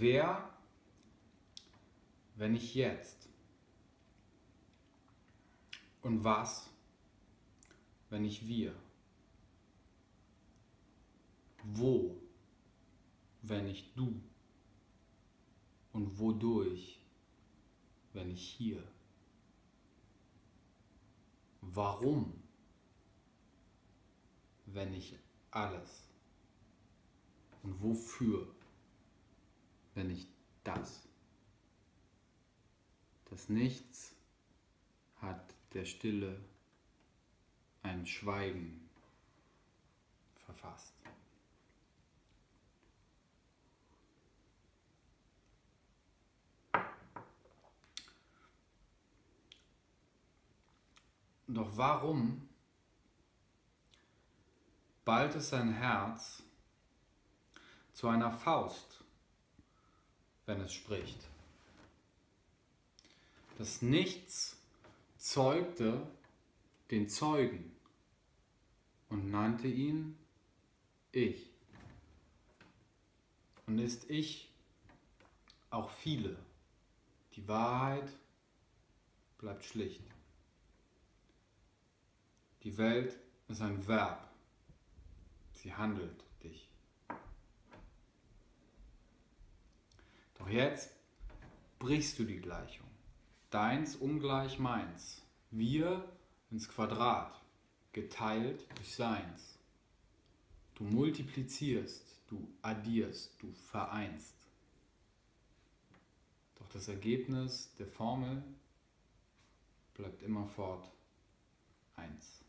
Wer, wenn nicht jetzt? Und was, wenn nicht wir? Wo, wenn nicht du? Und wodurch, wenn nicht hier? Warum, wenn nicht alles? Und wofür, wenn nicht das? Das Nichts hat der Stille ein Schweigen verfasst. Doch warum ballt es sein Herz zu einer Faust, wenn es spricht? Das Nichts zeugte den Zeugen und nannte ihn Ich. Und ist Ich auch viele. Die Wahrheit bleibt schlicht. Die Welt ist ein Verb. Sie handelt dich. Jetzt brichst du die Gleichung. Deins ungleich meins. Wir ins Quadrat, geteilt durch Seins. Du multiplizierst, du addierst, du vereinst. Doch das Ergebnis der Formel bleibt immerfort eins.